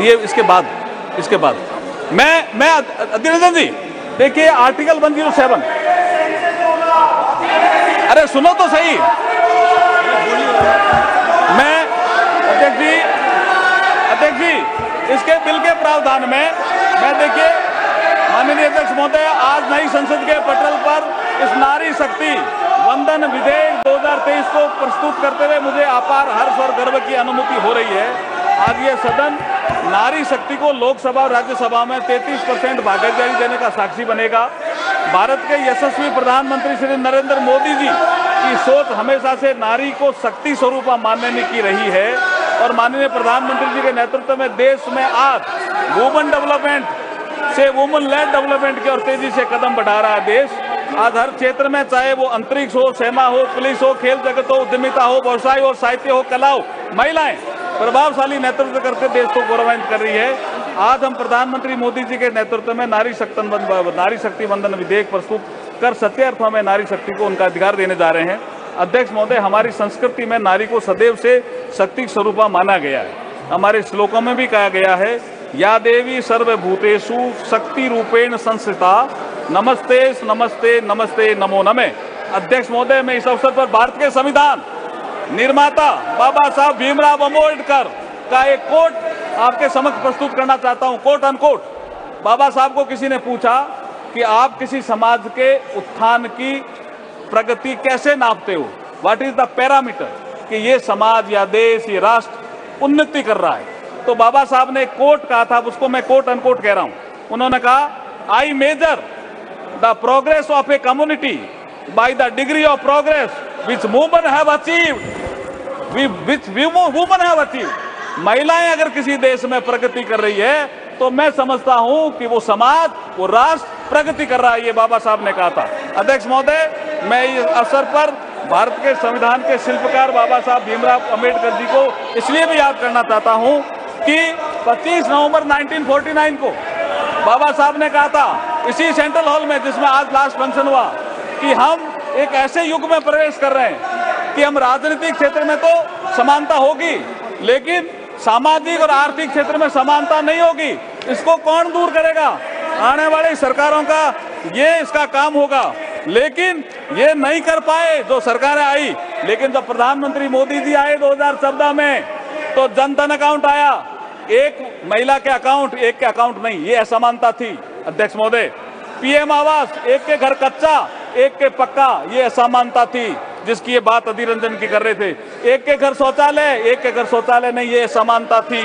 ये इसके बाद इसके बाद। मैं मैं अतिरंजन जी, देखिए आर्टिकल वन ज़ीरो सेवन अरे, सुनो तो सही। मैं, अध्यक्ष जी अध्यक्ष जी, इसके बिल के प्रावधान में, मैं देखिए, माननीय अध्यक्ष महोदय, आज नई संसद के पटल पर इस नारी शक्ति वंदन विधेयक 2023 को प्रस्तुत करते हुए मुझे अपार हर्ष और गर्व की अनुभूति हो रही है। आज ये सदन नारी शक्ति को लोकसभा और राज्यसभा में 33 परसेंट भागीदारी देने का साक्षी बनेगा। भारत के यशस्वी प्रधानमंत्री श्री नरेंद्र मोदी जी की सोच हमेशा से नारी को शक्ति स्वरूप मानने की रही है और माननीय प्रधानमंत्री जी के नेतृत्व में देश में आज वुमन डेवलपमेंट से वुमन लैंड डेवलपमेंट की ओर तेज़ी से कदम बढ़ा रहा है देश। आज हर क्षेत्र में चाहे वो अंतरिक्ष हो सेना हो, पुलिस हो, खेल जगत हो, उद्यमिता हो, व्यवसाय हो, साहित्य हो, कला हो, महिलाएँ प्रभावशाली नेतृत्व करके देश को गौरवान्वित कर रही है। आज हम प्रधानमंत्री मोदी जी के नेतृत्व में नारी शक्ति नारी शक्ति वंदन विधेयक प्रस्तुत कर सत्य अर्थों में नारी शक्ति को उनका अधिकार देने जा रहे हैं। अध्यक्ष महोदय, हमारी संस्कृति में नारी को सदैव से शक्ति स्वरूपा माना गया है। हमारे श्लोकों में भी कहा गया है, या देवी सर्वभूतेषु शक्ति रूपेण संस्थिता, नमस्ते नमस्ते नमस्ते, नमो नमे। अध्यक्ष महोदय, मैं इस अवसर पर भारत के संविधान निर्माता बाबा साहब भीमराव अंबेडकर का एक कोट आपके समक्ष प्रस्तुत करना चाहता हूँ कोट अनकोट बाबा साहब को किसी ने पूछा कि आप किसी समाज के उत्थान की प्रगति कैसे नापते हो? व्हाट इज़ द पैरामीटर कि ये समाज या देश, ये राष्ट्र उन्नति कर रहा है। तो बाबा साहब ने कोट कहा था उसको मैं कोट अनकोट कह रहा हूँ। उन्होंने कहा I measure the progress of a community by the degree of progress which women have achieved. Women have achieved महिलाएँ अगर किसी देश में प्रगति कर रही है तो मैं समझता हूँ कि वो समाज, वो राष्ट्र प्रगति कर रहा है, ये बाबा साहब ने कहा था। अध्यक्ष महोदय, मैं इस अवसर पर भारत के संविधान के शिल्पकार बाबा साहब भीमराव अंबेडकर जी को इसलिए भी याद करना चाहता हूँ कि 25 नवंबर 1949 को बाबा साहब ने कहा था, इसी सेंट्रल हॉल में जिसमें आज लास्ट फ़ंक्शन हुआ, कि हम एक ऐसे युग में प्रवेश कर रहे हैं कि हम राजनीतिक क्षेत्र में तो समानता होगी, लेकिन सामाजिक और आर्थिक क्षेत्र में समानता नहीं होगी। इसको कौन दूर करेगा? आने वाली सरकारों का ये इसका काम होगा। लेकिन ये नहीं कर पाए जो सरकारें आई। लेकिन जब प्रधानमंत्री मोदी जी आए 2014 में तो जनधन अकाउंट आया। एक महिला के अकाउंट, एक के अकाउंट नहीं, ये असमानता थी। अध्यक्ष महोदय, पीएम आवास, एक के घर कच्चा, एक के पक्का, ये असमानता थी। जिसकी ये बात अधीर रंजन की कर रहे थे। एक के घर शौचालय, एक के घर शौचालय नहीं, ये समानता थी।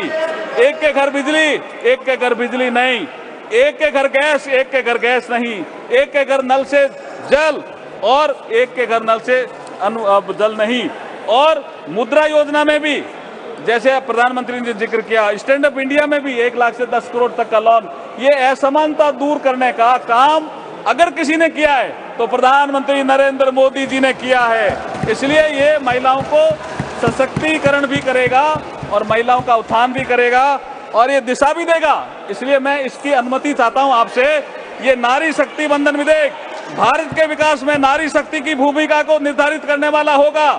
एक के घर बिजली, एक के घर बिजली नहीं। एक के घर गैस, एक के घर गैस नहीं। एक के घर नल से जल और एक के घर नल से अनु जल नहीं। और मुद्रा योजना में भी, जैसे प्रधानमंत्री ने ज़िक्र किया, स्टैंड अप इंडिया में भी एक लाख से दस करोड़ तक का लोन ये असमानता दूर करने का काम अगर किसी ने किया है तो प्रधानमंत्री नरेंद्र मोदी जी ने किया है। इसलिए ये महिलाओं को सशक्तिकरण भी करेगा और महिलाओं का उत्थान भी करेगा और ये दिशा भी देगा। इसलिए मैं इसकी अनुमति चाहता हूँ आपसे, ये नारी शक्ति बंधन विधेयक भारत के विकास में नारी शक्ति की भूमिका को निर्धारित करने वाला होगा।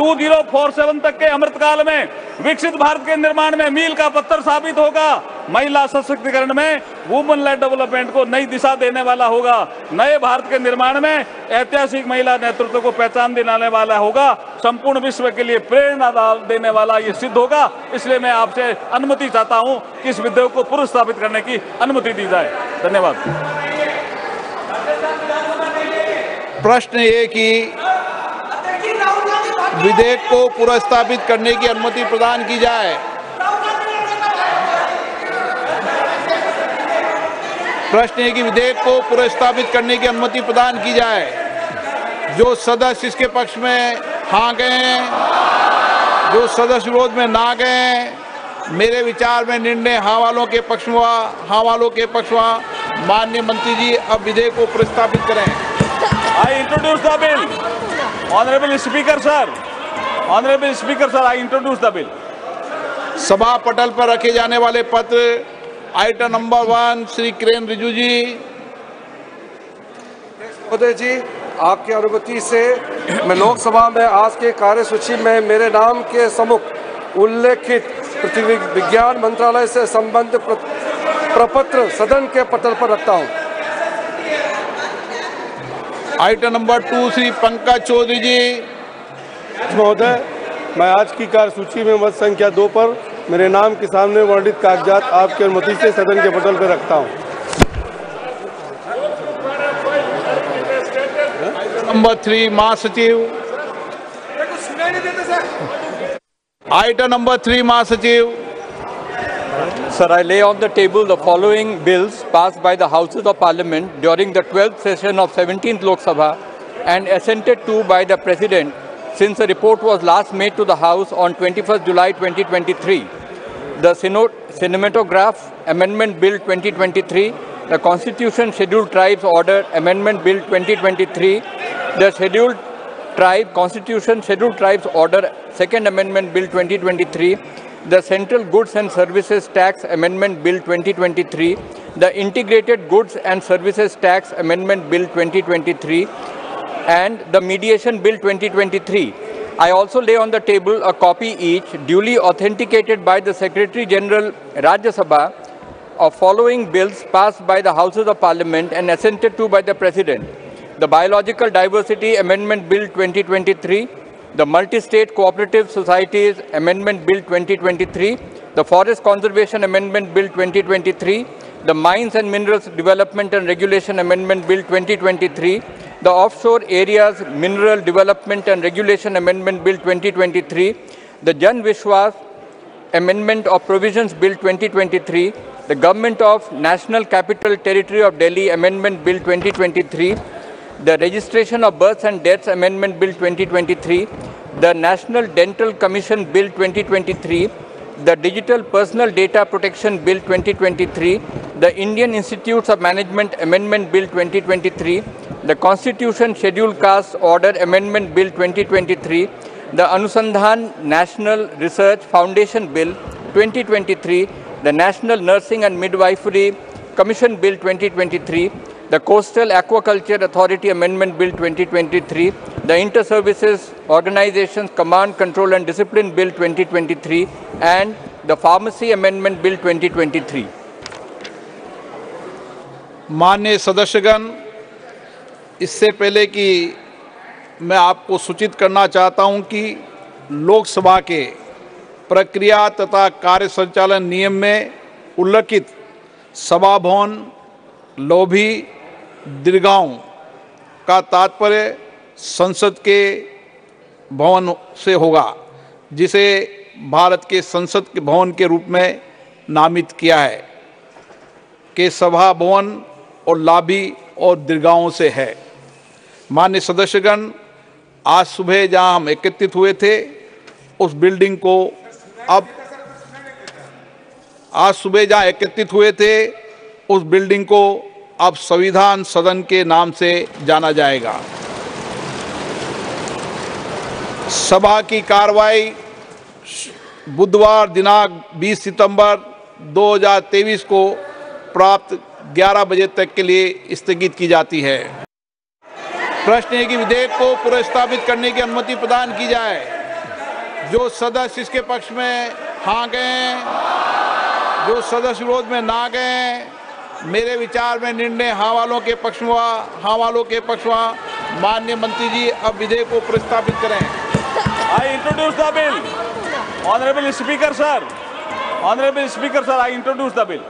2047 तक के अमृतकाल में, विकसित भारत के निर्माण में मील का पत्थर साबित होगा। महिला सशक्तिकरण में वुमन लेड डेवलपमेंट को नई दिशा देने वाला होगा। नए भारत के निर्माण में ऐतिहासिक महिला नेतृत्व को पहचान दिलाने वाला होगा। संपूर्ण विश्व के लिए प्रेरणा देने वाला ये सिद्ध होगा। इसलिए मैं आपसे अनुमति चाहता हूँ कि इस विधेयक को पुरुष स्थापित करने की अनुमति दी जाए। धन्यवाद। प्रश्न ये कि विधेयक को पुनर्स्थापित करने की अनुमति प्रदान की जाए। प्रश्न है कि विधेयक को पुनर्स्थापित करने की अनुमति प्रदान की जाए। जो सदस्य इसके पक्ष में हाँ गए हैं जो सदस्य विरोध में ना गए हैं मेरे विचार में निर्णय हाँ वालों के पक्ष हुआ हाँ वालों के पक्ष हुआ माननीय मंत्री जी अब विधेयक को प्रस्तावित करें। I introduce the bill Honorable Speaker, sir. Honorable Speaker, sir, I introduce the bill. सभा पटल पर रखे जाने वाले पत्र item number one Shri Kiren Rijiju ji. महोदय जी आपकी अनुमति से मैं लोकसभा में आज के कार्यसूची में मेरे नाम के समुख उल्लेखित पृथ्वी विज्ञान मंत्रालय से संबंध प्रपत्र सदन के पटल पर रखता हूँ। Item number two Shri Pankaj Chaudhary ji. महोदय मैं आज की कार्यसूची में मत संख्या दो पर मेरे नाम के सामने वर्णित कागजात आपकी अनुमति से सदन के पटल पर रखता हूँ नंबर थ्री महासचिव आइटम नंबर थ्री महासचिव Sir, I lay on the table the following bills passed by the Houses of Parliament during the 12th session of 17th Lok Sabha and assented to by the President since the report was last made to the House on 21st July 2023. The Cinematograph Amendment Bill 2023, the Constitution Scheduled Tribes Order Amendment Bill 2023, the Scheduled Tribe Constitution Scheduled Tribes Order Second Amendment Bill 2023, the Central Goods and Services Tax Amendment Bill 2023, the Integrated Goods and Services Tax Amendment Bill 2023, and the Mediation Bill 2023. I also lay on the table a copy each, duly authenticated by the Secretary General Rajya Sabha, of following bills passed by the Houses of Parliament and assented to by the President. The Biological Diversity Amendment Bill 2023, the Multi-State Cooperative Societies Amendment Bill 2023, the Forest Conservation Amendment Bill 2023, the Mines and Minerals Development and Regulation Amendment Bill 2023, the Offshore Areas Mineral Development and Regulation Amendment Bill 2023, the Jan Vishwas Amendment of Provisions Bill 2023, the Government of National Capital Territory of Delhi Amendment Bill 2023, the Registration of Births and Deaths Amendment Bill 2023, the National Dental Commission Bill 2023, the Digital Personal Data Protection Bill 2023, the Indian Institutes of Management Amendment Bill 2023, the Constitution Scheduled Caste Order Amendment Bill 2023, the Anusandhan National Research Foundation Bill 2023, the National Nursing and Midwifery Commission Bill 2023, the Coastal Aquaculture Authority Amendment Bill 2023, the Inter-Services Organizations Command, Control and Discipline Bill 2023, and the Pharmacy Amendment Bill 2023. मान्य सदस्यगण इससे पहले कि मैं आपको सूचित करना चाहता हूँ कि लोकसभा के प्रक्रिया तथा कार्य संचालन नियम में उल्लिखित सभा भवन लोभी दीर्घाओं का तात्पर्य संसद के भवन से होगा, जिसे भारत के संसद के भवन के रूप में नामित किया है। के सभा भवन और लाभी और दीर्घाओं से है। मान्य सदस्यगण, आज सुबह जहाँ हम एकत्रित हुए थे, उस बिल्डिंग को अब आज सुबह जहाँ एकत्रित हुए थे, उस बिल्डिंग को अब संविधान सदन के नाम से जाना जाएगा। सभा की कार्रवाई बुधवार दिनांक 20 सितंबर 2023 को प्राप्त 11 बजे तक के लिए स्थगित की जाती है। प्रश्न है कि विधेयक को पुनर्स्थापित करने की अनुमति प्रदान की जाए। जो सदस्य इसके पक्ष में हाँ गए जो सदस्य विरोध में ना गए मेरे विचार में निर्णय हाँ वालों के पक्ष हुआ हाँ वालों के पक्ष हुआ। माननीय मंत्री जी, अब विधेयक को प्रस्तावित करें। I introduce the bill honourable speaker sir honourable speaker sir I introduce the bill